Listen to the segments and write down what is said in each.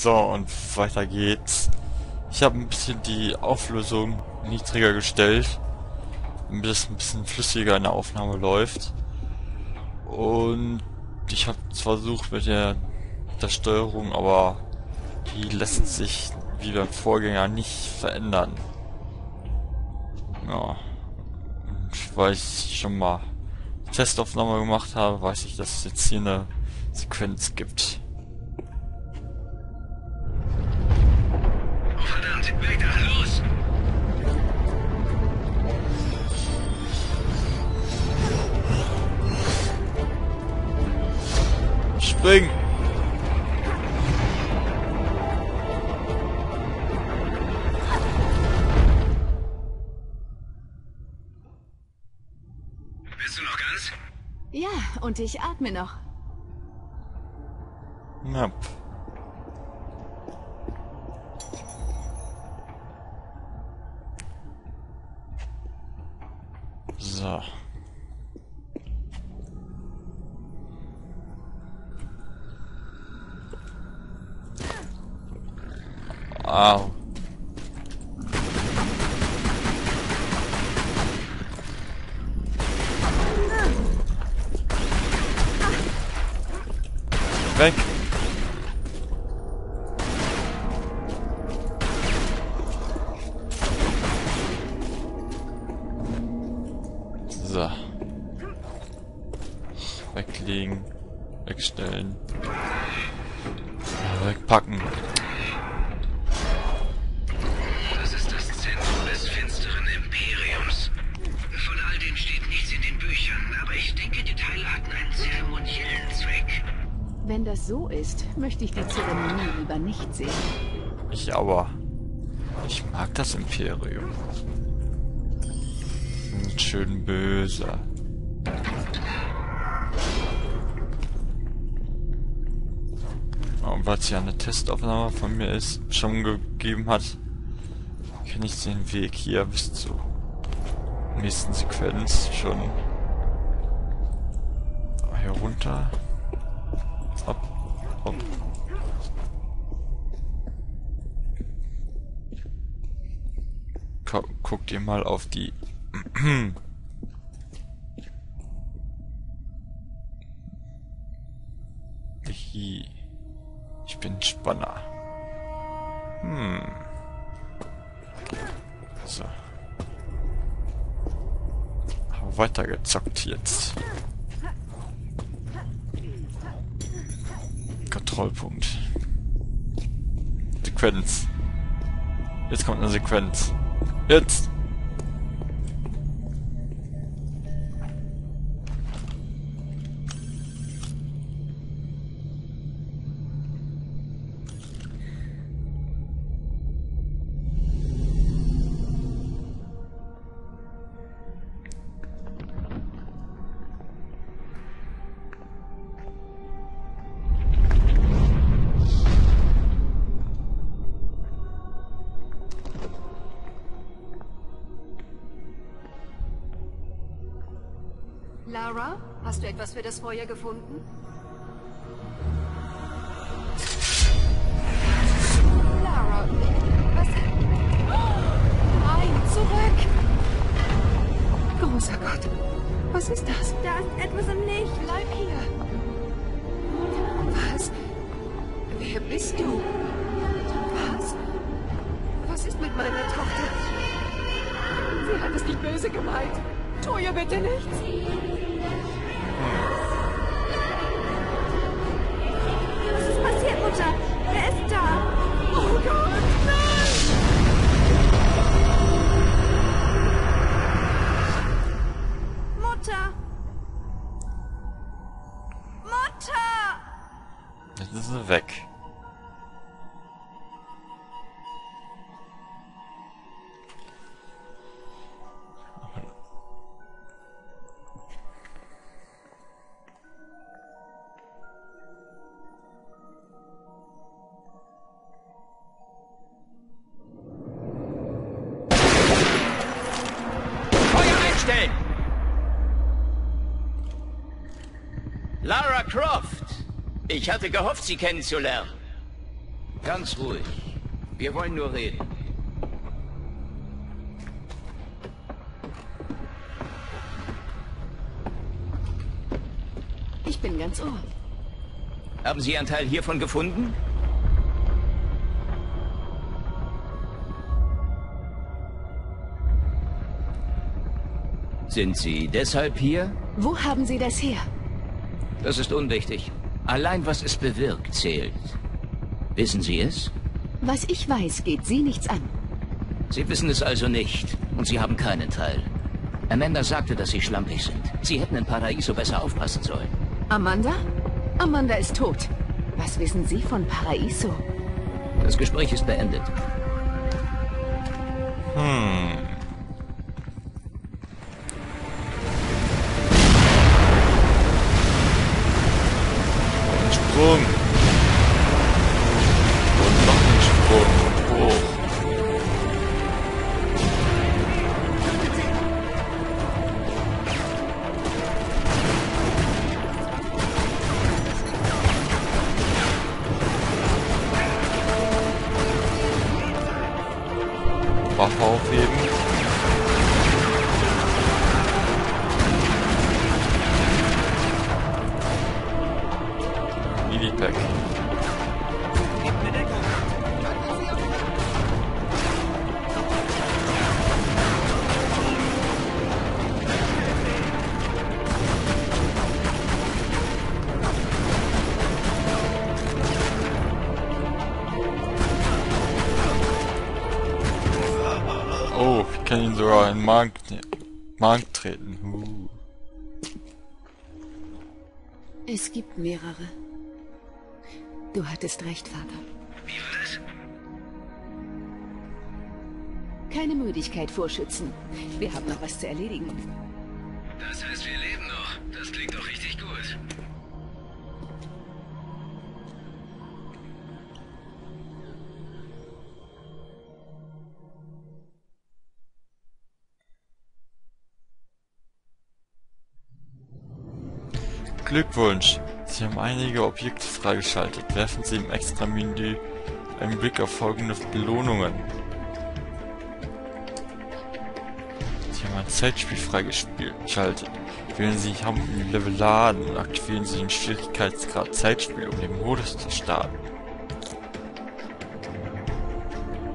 So, und weiter geht's. Ich habe ein bisschen die Auflösung niedriger gestellt, damit es ein bisschen flüssiger in der Aufnahme läuft. Und ich habe zwar versucht mit der, der Steuerung, aber die lässt sich wie beim Vorgänger nicht verändern. Ja. Und weil ich schon mal Testaufnahme gemacht habe, weiß ich, dass es jetzt hier eine Sequenz gibt. Spring! Bist du noch ganz? Ja, und ich atme noch. Ja. Au. Weg. Das so ist, möchte ich die Zeremonie lieber nicht sehen. Ich aber. Ich mag das Imperium. Sind schön böse. Und weil es ja eine Testaufnahme von mir ist, schon gegeben hat, kenne ich den Weg hier bis zur nächsten Sequenz schon hier runter. Ab. Gu- Guckt ihr mal auf die. Ich bin Spanner. Hm. So. Aber weitergezockt jetzt. Kontrollpunkt. Sequenz. Jetzt kommt eine Sequenz. Jetzt! Lara, hast du etwas für das Feuer gefunden? Lara, was... Nein, zurück! Großer Gott, was ist das? Da ist etwas im Licht. Bleib hier! Was? Wer bist du? Was? Was ist mit meiner Tochter? Sie hat es nicht böse gemeint. Tu ihr bitte nichts. Lara Croft! Ich hatte gehofft, Sie kennenzulernen. Ganz ruhig. Wir wollen nur reden. Ich bin ganz ohr. Haben Sie einen Teil hiervon gefunden? Sind Sie deshalb hier? Wo haben Sie das her? Das ist unwichtig. Allein was es bewirkt, zählt. Wissen Sie es? Was ich weiß, geht Sie nichts an. Sie wissen es also nicht. Und Sie haben keinen Teil. Amanda sagte, dass Sie schlampig sind. Sie hätten in Paraiso besser aufpassen sollen. Amanda? Amanda ist tot. Was wissen Sie von Paraiso? Das Gespräch ist beendet. Hm. Ihn sogar in den Magen, Magen treten. Uh. Es gibt mehrere. Du hattest recht, Vater. Wie war das? Keine Müdigkeit, Vorschützen. Wir haben noch was zu erledigen. Das heißt, wir leben noch. Das klingt doch Glückwunsch! Sie haben einige Objekte freigeschaltet. Werfen Sie im Extra-Menü einen Blick auf folgende Belohnungen. Sie haben ein Zeitspiel freigeschaltet. Wählen Sie im Level laden und aktivieren Sie den Schwierigkeitsgrad Zeitspiel, um den Modus zu starten.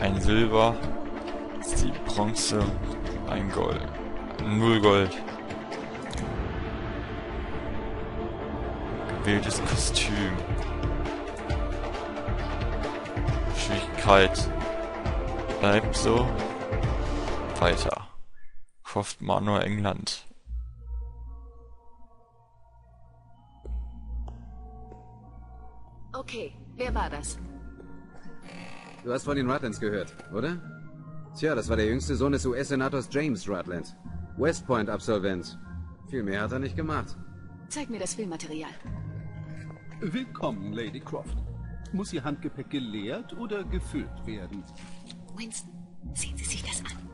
Ein Silber, sieben Bronze, ein Gold, null Gold. Gewähltes Kostüm. Schwierigkeit. Bleibt so. Weiter. Croft Manor England. Okay, wer war das? Du hast von den Rutlands gehört, oder? Tja, das war der jüngste Sohn des US-Senators James Rutland. West Point-Absolvent. Viel mehr hat er nicht gemacht. Zeig mir das Filmmaterial. Willkommen, Lady Croft. Muss Ihr Handgepäck geleert oder gefüllt werden? Winston, sehen Sie sich das an.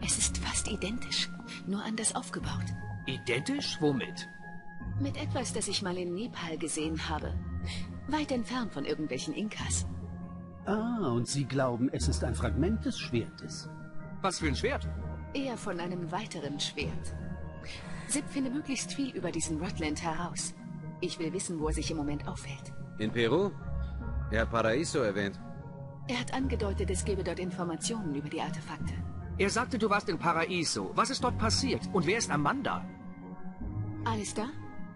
Es ist fast identisch, nur anders aufgebaut. Identisch? Womit? Mit etwas, das ich mal in Nepal gesehen habe. Weit entfernt von irgendwelchen Inkas. Ah, und Sie glauben, es ist ein Fragment des Schwertes. Was für ein Schwert? Eher von einem weiteren Schwert. Sipp finde möglichst viel über diesen Rutland heraus. Ich will wissen, wo er sich im Moment aufhält. In Peru? Er hat Paraiso erwähnt. Er hat angedeutet, es gebe dort Informationen über die Artefakte. Er sagte, du warst in Paraiso. Was ist dort passiert? Und wer ist Amanda? Alles da?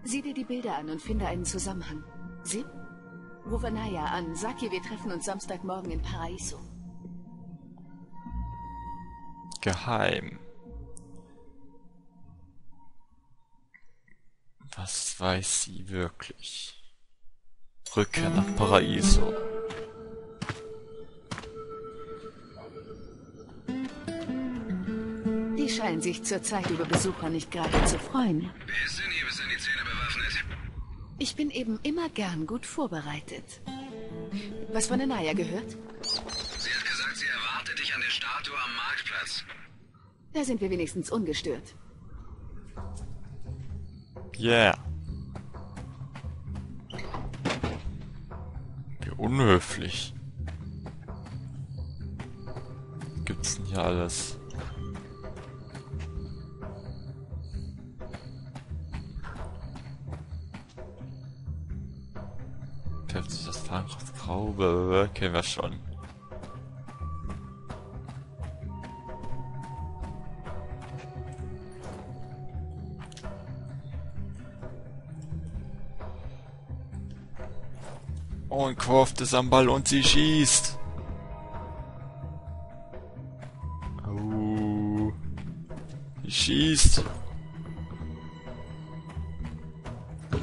Sieh dir die Bilder an und finde einen Zusammenhang. Sipp? Rufe Naya an. Sag ihr, wir treffen uns Samstagmorgen in Paraiso. Geheim. Was weiß sie wirklich? Rückkehr nach Paraiso. Die scheinen sich zurzeit über Besucher nicht gerade zu freuen. Ist denn hier bis an die Zähne bewaffnet? Ich bin eben immer gern gut vorbereitet. Was von der Naya gehört? Sie hat gesagt, sie erwartet dich an der Statue am Marktplatz. Da sind wir wenigstens ungestört. Yeah. unhöflich. Gibt's denn hier alles? Färbt sich das Fahrrad grau? Kennen wir schon. Und Croft ist am Ball und sie schießt. Oh. Sie schießt.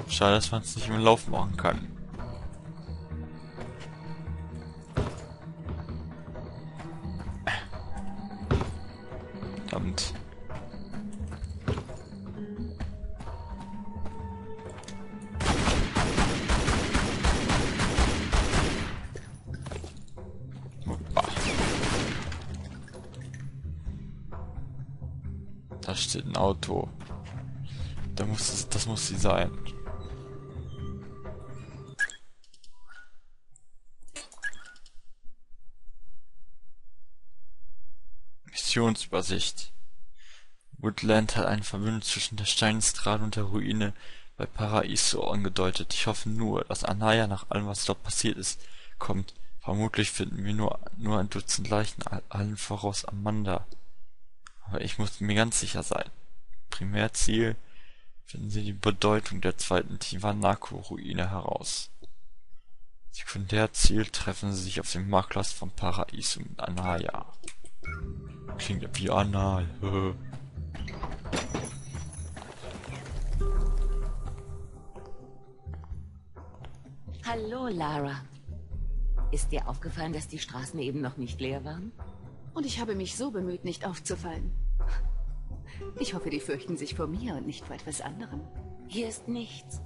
Schade, dass man es nicht im Lauf machen kann. Da steht ein Auto. Da muss es, das muss sie sein. Missionsübersicht. Woodland hat einen Verbündeten zwischen der Steinstraße und der Ruine bei Paraiso angedeutet. Ich hoffe nur, dass Anaya nach allem, was dort passiert ist, kommt. Vermutlich finden wir nur, nur ein Dutzend Leichen, allen voraus Amanda. Aber ich muss mir ganz sicher sein. Primärziel finden Sie die Bedeutung der zweiten Tiwanaku-Ruine heraus. Sekundärziel treffen Sie sich auf dem Marktplatz von Paraiso mit Anaya. Klingt wie anal. Hallo, Lara. Ist dir aufgefallen, dass die Straßen eben noch nicht leer waren? Und ich habe mich so bemüht, nicht aufzufallen. Ich hoffe, die fürchten sich vor mir und nicht vor etwas anderem. Hier ist nichts.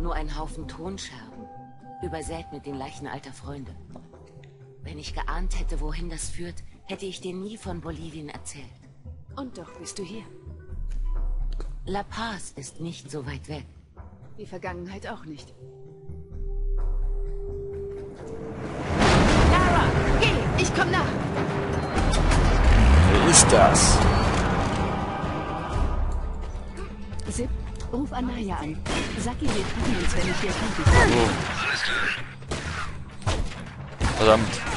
Nur ein Haufen Tonscherben. Übersät mit den Leichen alter Freunde. Wenn ich geahnt hätte, wohin das führt, hätte ich dir nie von Bolivien erzählt. Und doch bist du hier. La Paz ist nicht so weit weg. Die Vergangenheit auch nicht. Lara, geh! Ich komm nach! Wer ist das? Ruf Anaya an. Sag ihr, wir treffen uns, wenn ich hier fertig bin. Oh. Verdammt.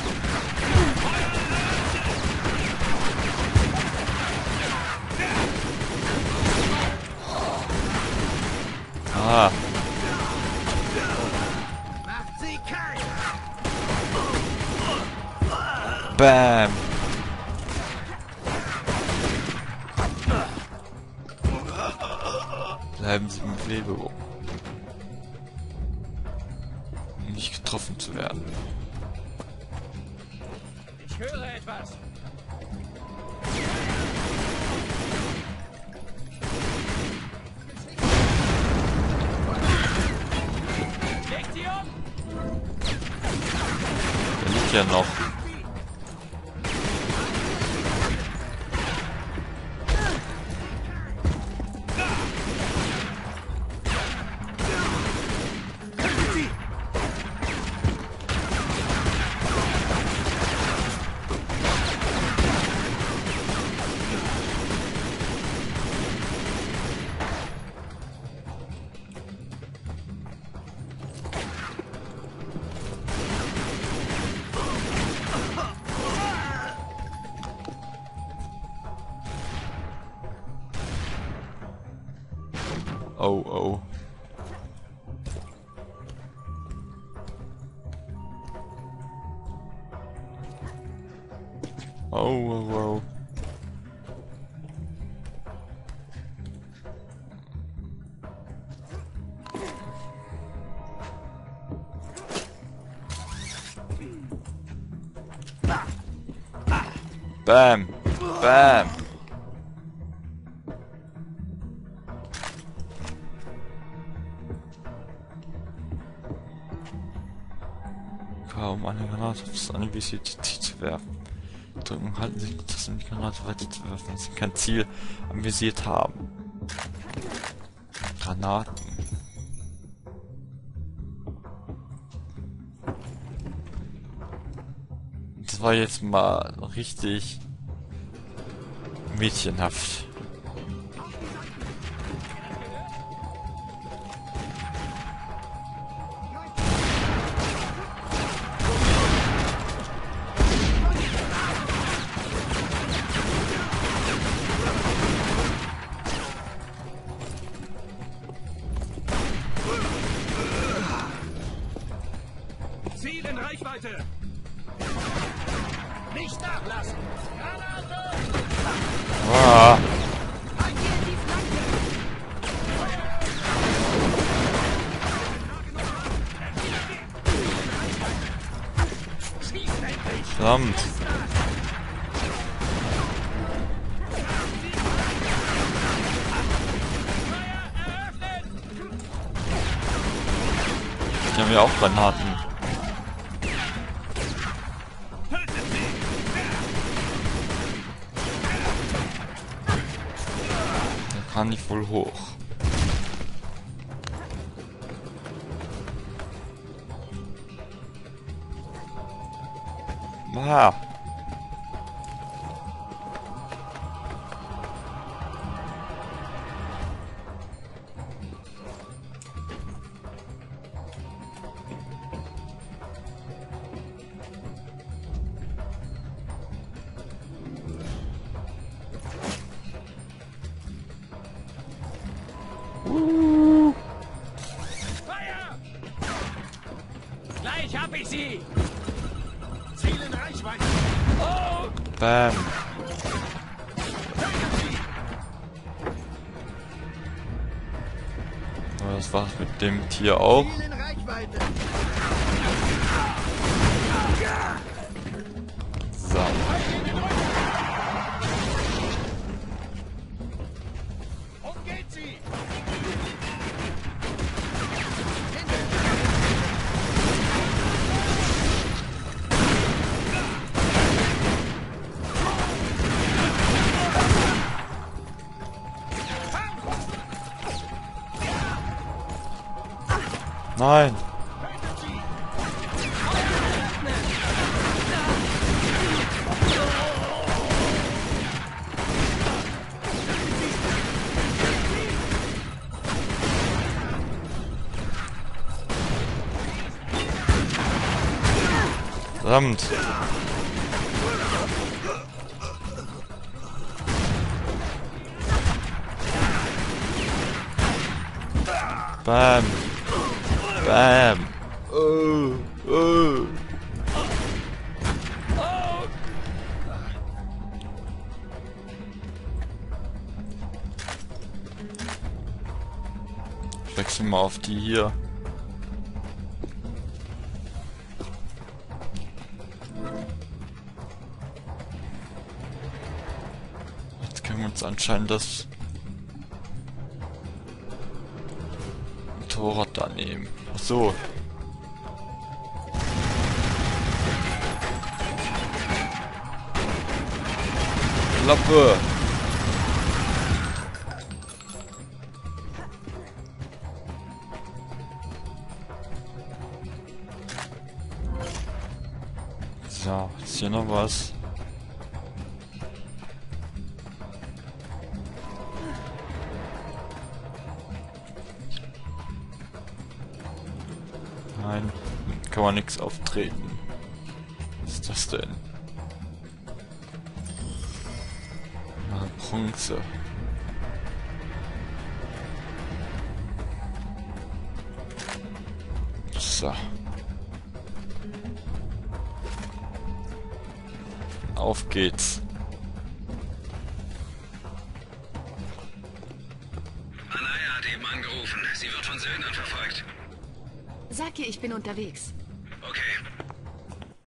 Etwas. Der liegt ja noch. Oh, oh. Oh, oh, oh. Bam! um eine Granate auf das anvisierte Ziel zu werfen. Drücken und halten sich das, um die Granate weiterzuwerfen, wenn sie kein Ziel anvisiert haben. Granaten. Das war jetzt mal richtig mädchenhaft. Die haben ja auch Granaten. Der kann nicht wohl hoch. Ah. Bam. Aber das war's mit dem Tier auch. Nein. Verdammt. Bam. Bam. Oh, oh. Ich wechsle mal auf die hier. Jetzt können wir uns anscheinend das Motorrad da nehmen. Ach so. Klappe. So, ist hier noch was? Nein, kann man nichts auftreten. Was ist das denn? Ah, Bronze. So. Auf geht's. Ich bin unterwegs.